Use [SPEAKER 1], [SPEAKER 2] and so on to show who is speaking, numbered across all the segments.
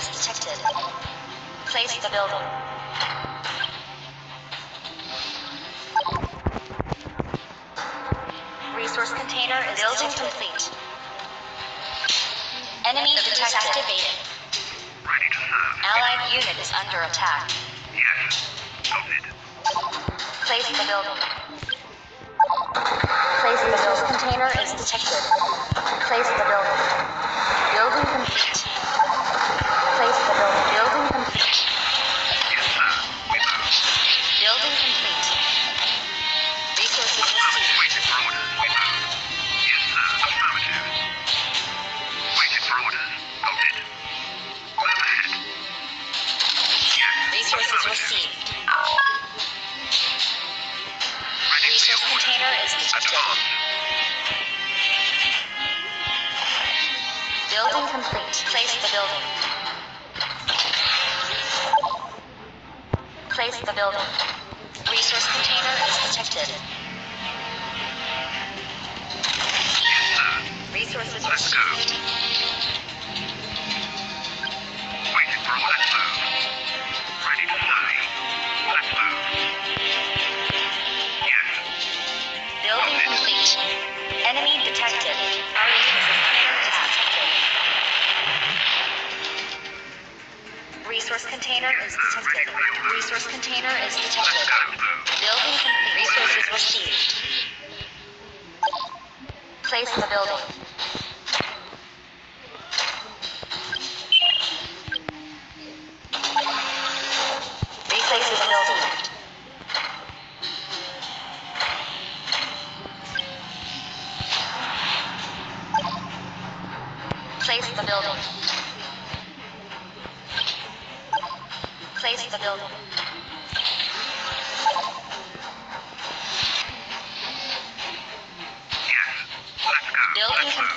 [SPEAKER 1] is detected. Place the building. Resource container is building complete. Enemy detected. activated.
[SPEAKER 2] Ready to serve.
[SPEAKER 1] Allied unit is under attack.
[SPEAKER 2] Yes. Noted.
[SPEAKER 1] Place the building. Place the building. Container is detected. Place the building. Building complete. Place the building. Resource container is detected. Resources
[SPEAKER 2] Let's go. Waiting for. Let's move. Ready to. Let's move. Yes.
[SPEAKER 1] Building complete. Enemy detected. Our is under attack. Resource container is detected. Resource container is detected. Building complete. Resources received. Place the building.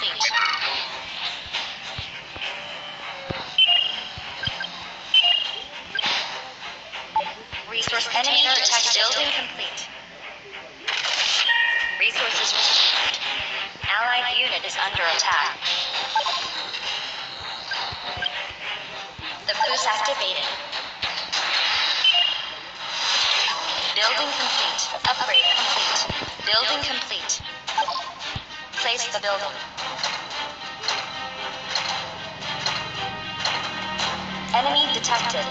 [SPEAKER 1] Building Enemy detected.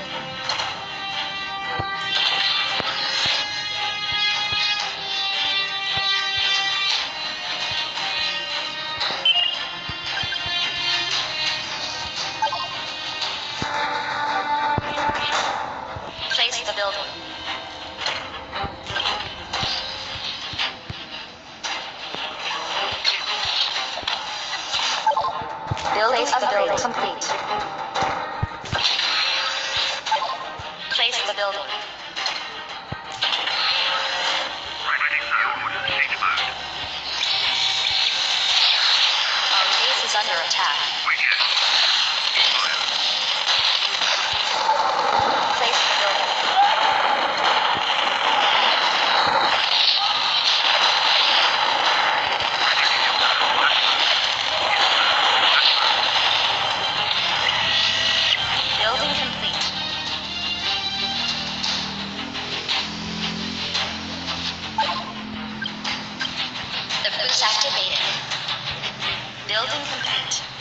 [SPEAKER 1] Place the Boost activated. Building complete.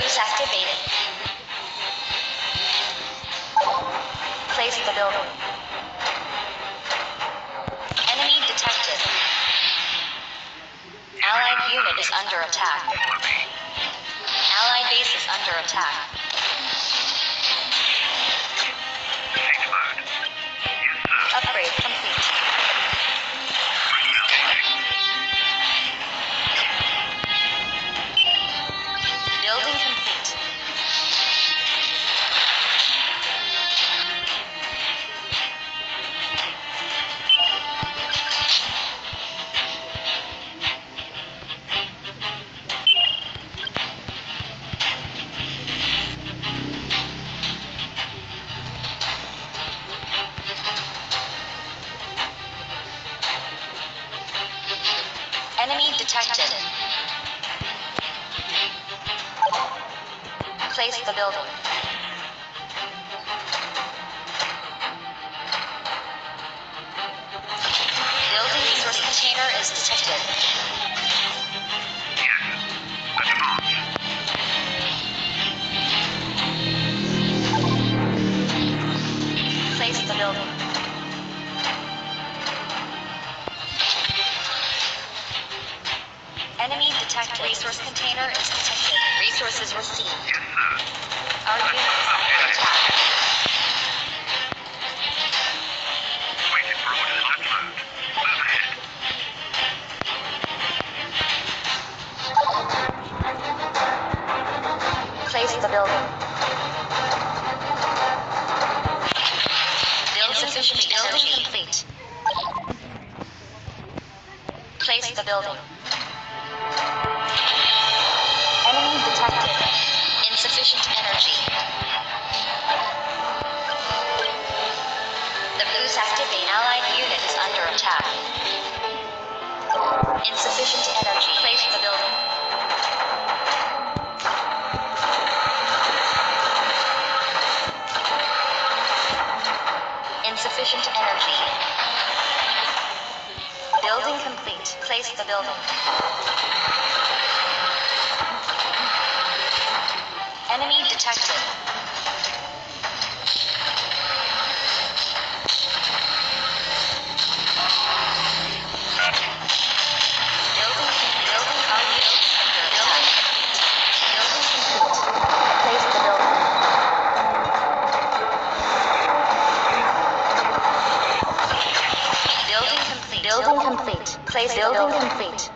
[SPEAKER 1] Boost activated. Place the building. Enemy detected. Allied unit is under attack. Allied base is under attack.
[SPEAKER 2] Thursday.
[SPEAKER 1] building. place the building. Place building complete.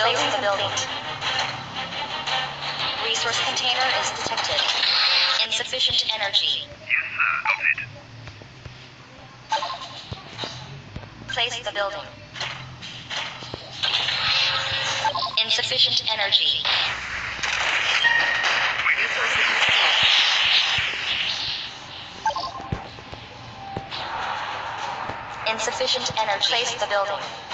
[SPEAKER 1] Clearing the building. Resource container is detected. Insufficient energy. Place the building. Insufficient energy. Insufficient energy. Place the building.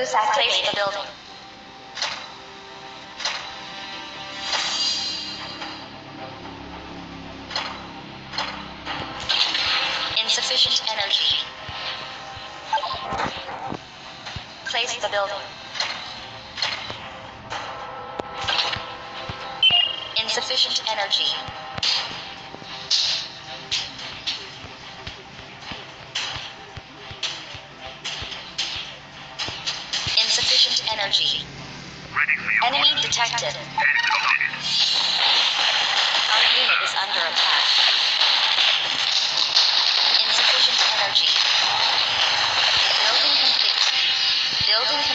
[SPEAKER 1] Who's activated the building? energy. Enemy detected. Our unit is under attack. Insufficient energy. Building complete. Building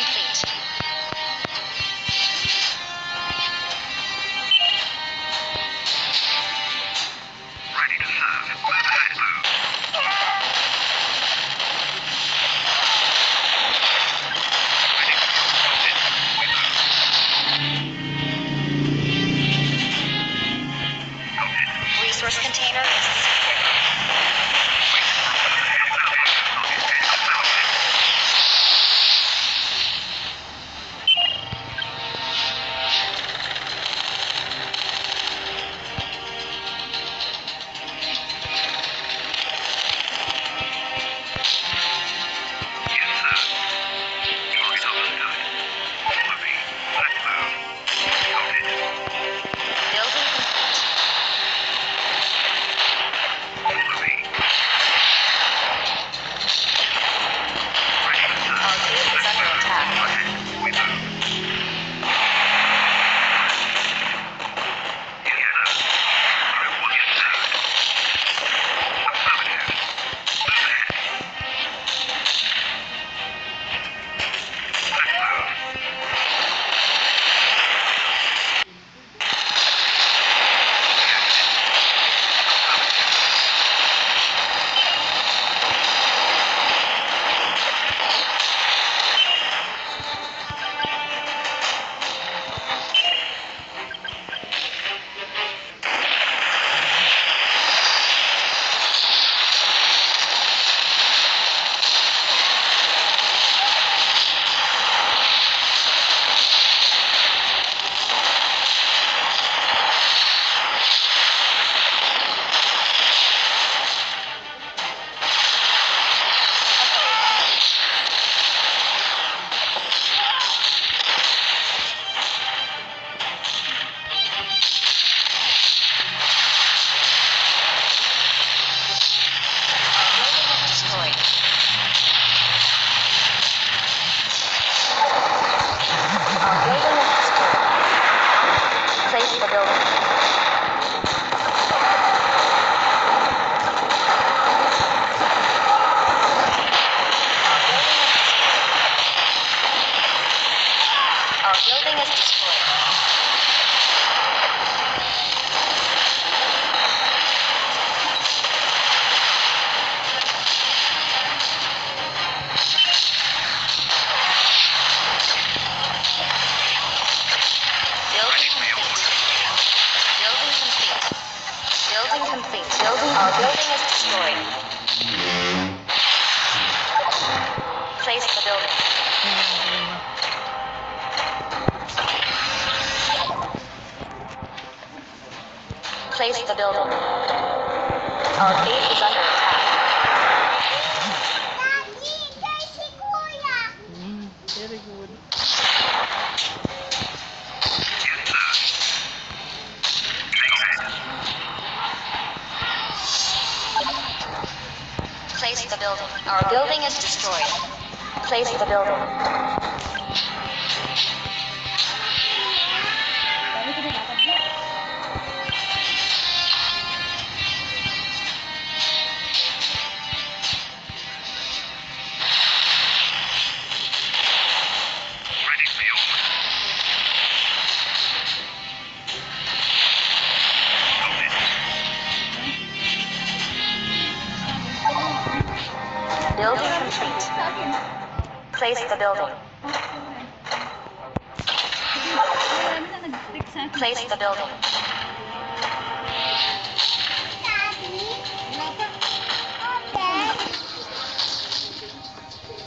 [SPEAKER 1] building Place the building. Our base is under attack. Place the building. Our building is destroyed. Place the building. Building. Place the building.